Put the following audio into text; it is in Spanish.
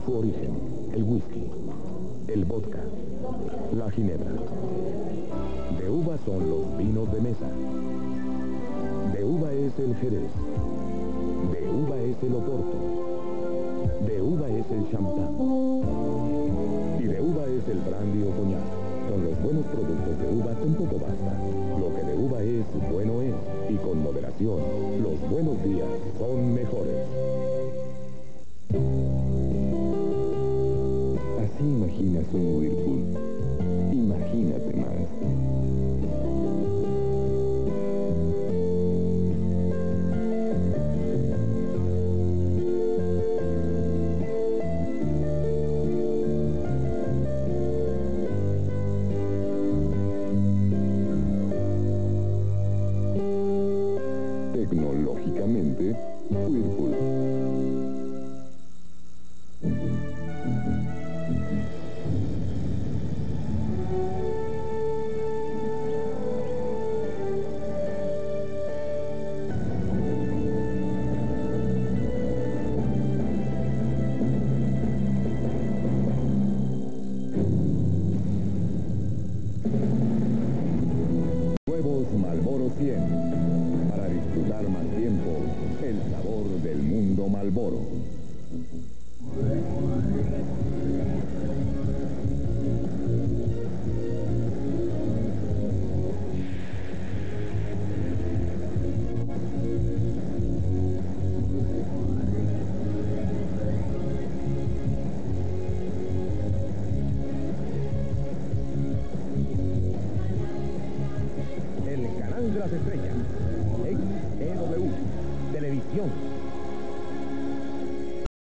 su origen, el whisky, el vodka, la ginebra. De uva son los vinos de mesa. De uva es el jerez. De uva es el oporto. De uva es el champán. Y de uva es el brandy o coñac. Con los buenos productos de uva tampoco basta. Lo que de uva es, bueno es. Y con moderación, los buenos días son mejores. Un Whirlpool. Imagínate más. Tecnológicamente, Whirlpool. Malboro 100. Para disfrutar más tiempo el sabor del mundo Malboro. Canal las Estrellas, XEW, Televisión.